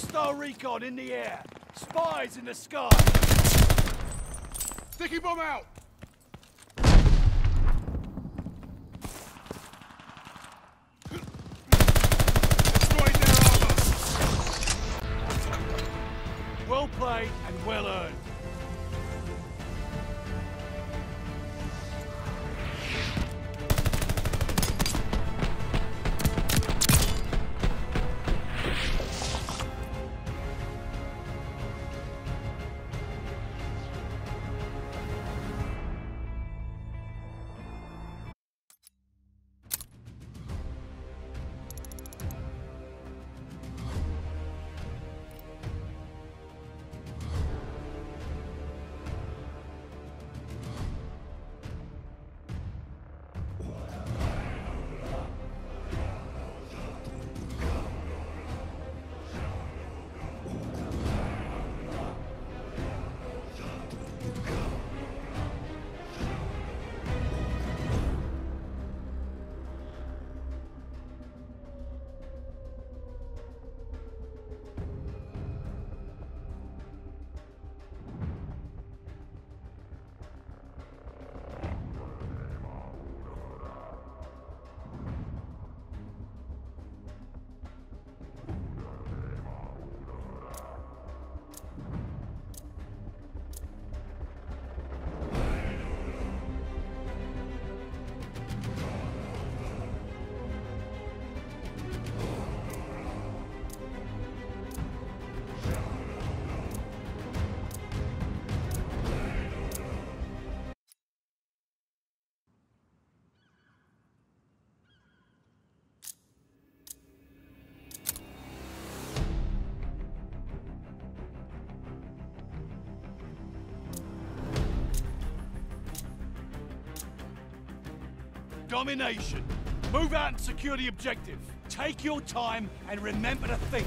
Hostile recon in the air. Spies in the sky. Sticky bomb out! Destroyed their armor! Well played and well earned. Domination. Move out and secure the objective. Take your time and remember to think.